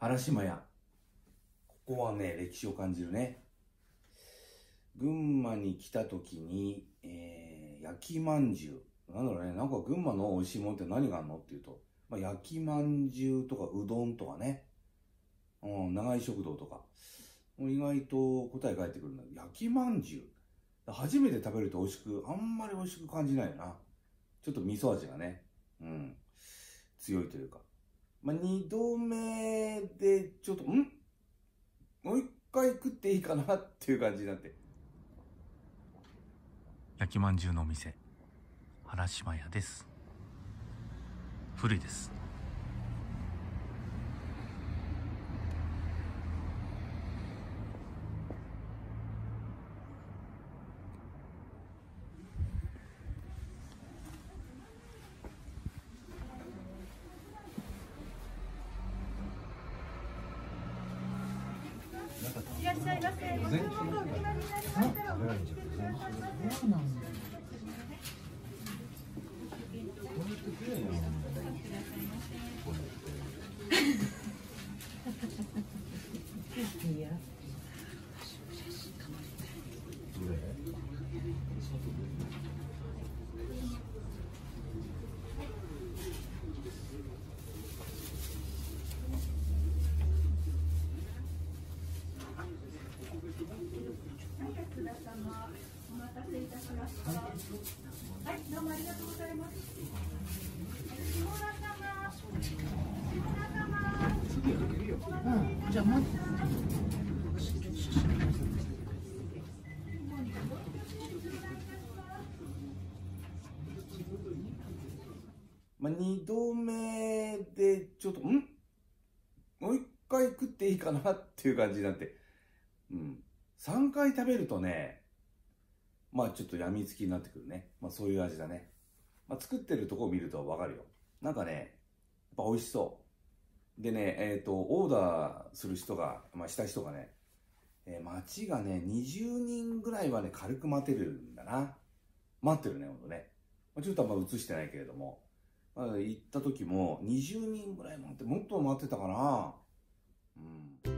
原島屋。ここはね、歴史を感じるね。群馬に来た時に、えー、焼きまんじゅう。なんだろうね、なんか群馬の美味しいもんって何があるのっていうと、まあ、焼きまんじゅうとかうどんとかね。うん、長井食堂とか。意外と答え返ってくるんだけど焼きまんじゅう。初めて食べると美味しく、あんまり美味しく感じないよな。ちょっと味噌味がね。うん。強いというか。まあ、二度目で、ちょっと、ん？もう一回食っていいかなっていう感じになって。焼きまんじゅうのお店、原島屋です。古いです。いらっしゃいませ。午前中お決まりになりましたらお待ちしてください。そうなんだ。いや。お待たせいたしました。はい、どうもありがとうございます。下様、下様。うん、じゃあ待って。まあ、二度目で、ちょっと、ん？もう一回食っていいかなっていう感じになって。うん。3回食べるとね、まあちょっと病みつきになってくるね。まあそういう味だね。まあ作ってるとこを見るとわかるよ。なんかね、やっぱ美味しそう。でね、えっ、ー、と、オーダーする人が、まあした人がね、えー、街がね、20人ぐらいはね、軽く待てるんだな。待ってるね、ほんとね。まあ、ちょっとあんま映してないけれども。まあ、行った時も20人ぐらい待って、もっと待ってたかな。うん。